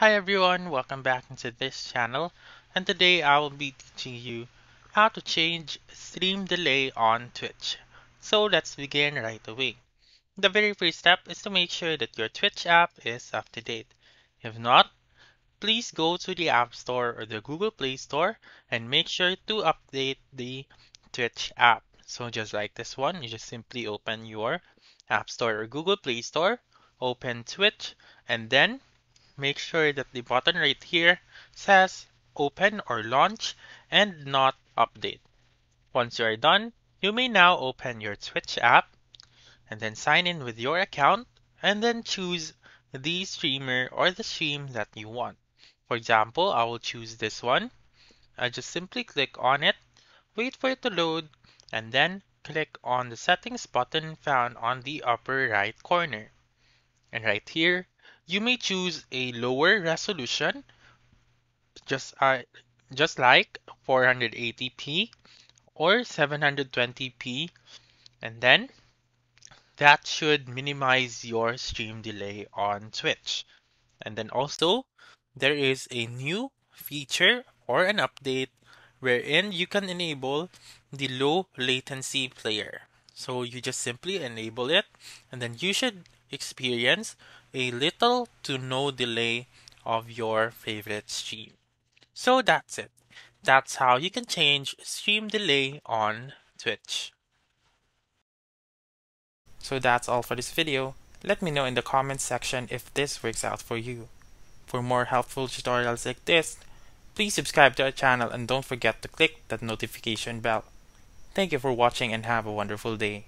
Hi everyone, welcome back into this channel and today I will be teaching you how to change stream delay on Twitch. So let's begin right away. The very first step is to make sure that your Twitch app is up to date. If not, please go to the App Store or the Google Play Store and make sure to update the Twitch app. So just like this one, you just simply open your App Store or Google Play Store, open Twitch, and then make sure that the button right here says open or launch and not update. Once you are done, you may now open your Twitch app and then sign in with your account and then choose the streamer or the stream that you want. For example, I will choose this one. I just simply click on it, wait for it to load, and then click on the settings button found on the upper right corner. And right here, you may choose a lower resolution, just, uh, just like 480p or 720p, and then that should minimize your stream delay on Twitch. And then also, there is a new feature or an update wherein you can enable the low latency player. So you just simply enable it and then you should experience a little to no delay of your favorite stream. So that's it. That's how you can change stream delay on Twitch. So that's all for this video. Let me know in the comments section if this works out for you. For more helpful tutorials like this, please subscribe to our channel and don't forget to click that notification bell. Thank you for watching and have a wonderful day.